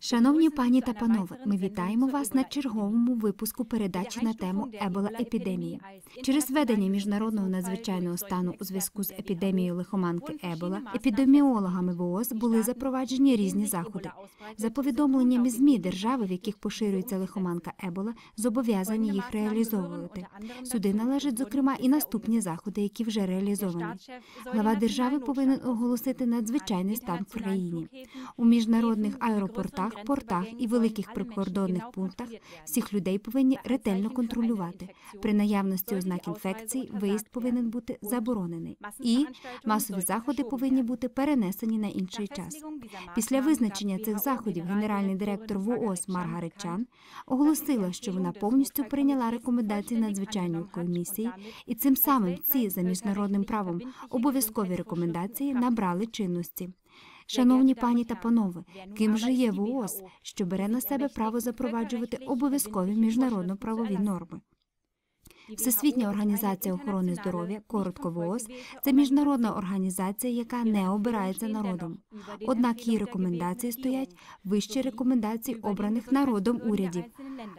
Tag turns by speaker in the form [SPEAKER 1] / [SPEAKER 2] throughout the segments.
[SPEAKER 1] Шановні пані та панове, ми вітаємо вас на черговому випуску передачі на тему Ебола епідемія. Через введення міжнародного надзвичайного стану у зв'язку з епідемією лихоманки Ебола епідеміологами ВООЗ були запроваджені різні заходи. За повідомленнями змі держави, в яких поширюється лихоманка Ебола, зобов'язані їх реалізовувати. Сюди належать зокрема і наступні заходи, які вже реалізовані. Глава держави повинен оголосити надзвичайний стан в країні. У міжнародних аеропортах, портах і великих прикордонних пунктах всіх людей повинні ретельно контролювати. При наявності ознак інфекції виїзд повинен бути заборонений. І масові заходи повинні бути перенесені на інший час. Після визначення цих заходів генеральний директор ВООЗ Маргарет Чан оголосила, що вона повністю прийняла рекомендації надзвичайної комісії, і цим самим ці за міжнародним правом обов'язкові рекомендації набрали чинності. Шановні пані та панове, ким же є ВООЗ, що бере на себе право запроваджувати обов'язкові міжнародно-правові норми? Всесвітня організація охорони здоров'я, коротко ВООЗ, це міжнародна організація, яка не обирається народом. Однак її рекомендації стоять вище рекомендацій обраних народом урядів,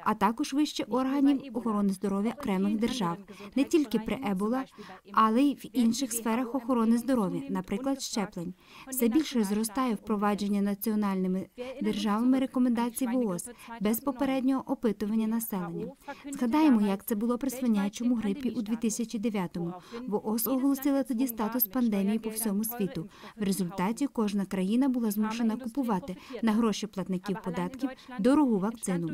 [SPEAKER 1] а також вище органів охорони здоров'я окремих держав, не тільки при ебола, але й в інших сферах охорони здоров'я, наприклад, щеплень. Все більше зростає впровадження національними державами рекомендацій ВООЗ без попереднього опитування населення. Згадаємо, як це було при свинячому грипі у 2009-му. ВООЗ оголосила тоді статус пандемії по всьому світу. В результаті кожна країна була змушена купувати на гроші платників податків дорогу вакцину.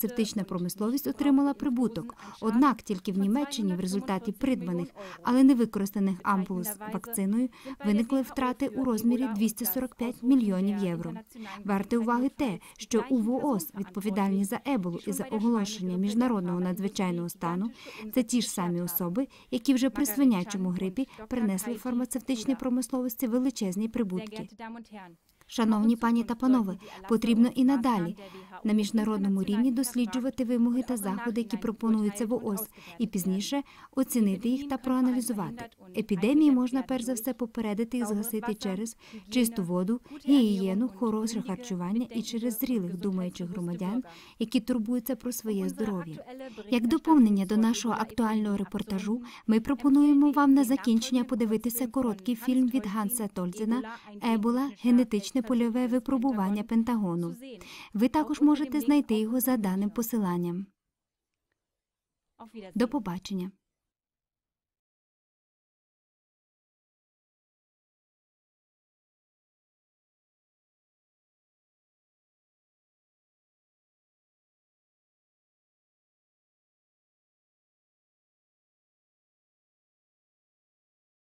[SPEAKER 1] Фармацевтична промисловість отримала прибуток. Однак тільки в Німеччині в результаті придбаних, але не використаних ампул з вакциною виникли втрати у розмірі 245 мільйонів євро. Варте уваги те, що у ВООЗ відповідальні за еболу і за оголошення міжнародного надзвичайного стану це ті ж самі особи, які вже при свинячому грипі принесли фармацевтичній промисловості величезні прибутки. Шановні пані та панове, потрібно і надалі на міжнародному рівні досліджувати вимоги та заходи, які пропонуються ВООЗ, і пізніше оцінити їх та проаналізувати. Епідемії можна перш за все попередити і згасити через чисту воду, гігієну, хороше харчування і через зрілих думаючих громадян, які турбуються про своє здоров'я. Як доповнення до нашого актуального репортажу, ми пропонуємо вам на закінчення подивитися короткий фільм від Ганса Тользена Ебола генетичне польове випробування Пентагону. Ви також можете знайти його за даним посиланням. До побачення.